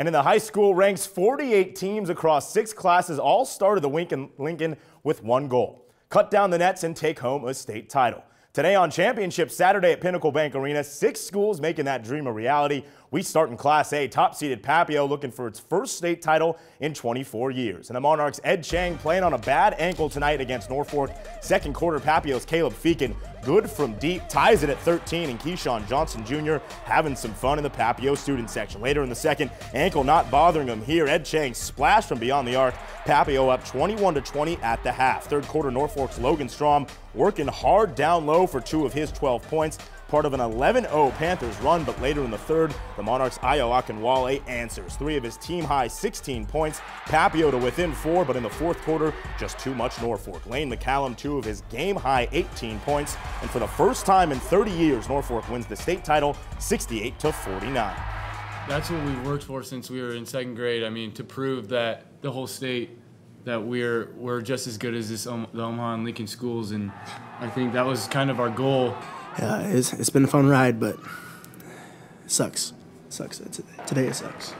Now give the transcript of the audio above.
And in the high school ranks, 48 teams across six classes all started the in Lincoln with one goal. Cut down the nets and take home a state title. Today on Championship Saturday at Pinnacle Bank Arena, six schools making that dream a reality. We start in Class A, top-seeded Papio looking for its first state title in 24 years. And the Monarchs' Ed Chang playing on a bad ankle tonight against Norfolk. Second quarter, Papio's Caleb Feakin, good from deep, ties it at 13, and Keyshawn Johnson Jr. having some fun in the Papio student section. Later in the second, ankle not bothering him here. Ed Chang splashed from beyond the arc. Papio up 21 to 20 at the half. Third quarter, Norfolk's Logan Strom working hard down low for two of his 12 points. Part of an 11-0 Panthers run, but later in the third, the Monarchs' Ayo answers. Three of his team-high 16 points. Papio to within four, but in the fourth quarter, just too much Norfolk. Lane McCallum, two of his game-high 18 points. And for the first time in 30 years, Norfolk wins the state title 68 to 49. That's what we've worked for since we were in second grade. I mean, to prove that the whole state that we're we're just as good as this um, the Omaha and Lincoln schools, and I think that was kind of our goal. Yeah, it's, it's been a fun ride, but it sucks. It sucks. Today it sucks.